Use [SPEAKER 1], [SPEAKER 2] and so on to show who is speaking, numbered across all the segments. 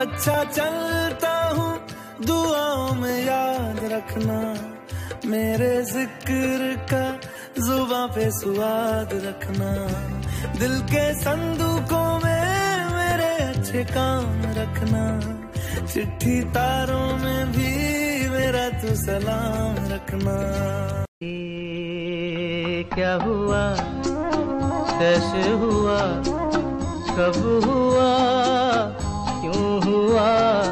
[SPEAKER 1] अच्छा चलता हूँ, दुआओं में याद रखना। मेरे ज़िक्र का जुबा पे सुआद रखना। दिल के संदूकों में मेरे अच्छे काम रखना। चिट्ठी तारों में भी मेरा तू सलाम रखना। क्या हुआ? कैसे हुआ? कब हुआ? क्यों हुआ?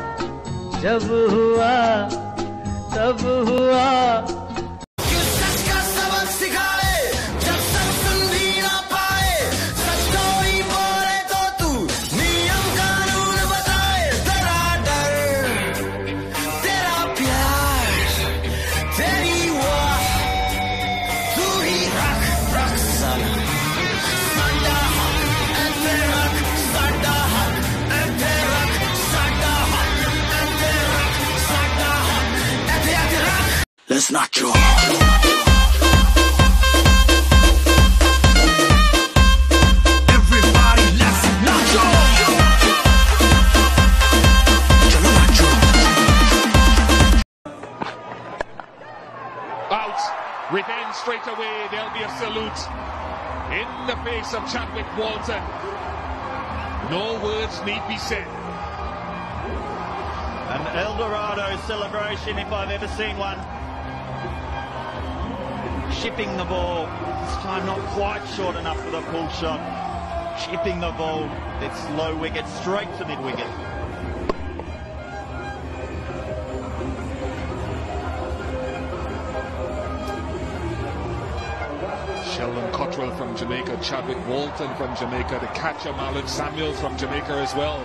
[SPEAKER 1] जब हुआ तब हुआ।
[SPEAKER 2] Let's not go. Everybody, let's not go. Chalo nacho.
[SPEAKER 3] Out. Revenge straight away. There'll be a salute in the face of Chadwick Walton. No words need be said.
[SPEAKER 4] An Eldorado celebration if I've ever seen one. Shipping the ball. This time not quite short enough for the pull shot. Chipping the ball. It's low wicket, straight to mid wicket.
[SPEAKER 3] Sheldon Cottrell from Jamaica, Chadwick Walton from Jamaica, the catcher Marlon Samuel from Jamaica as well.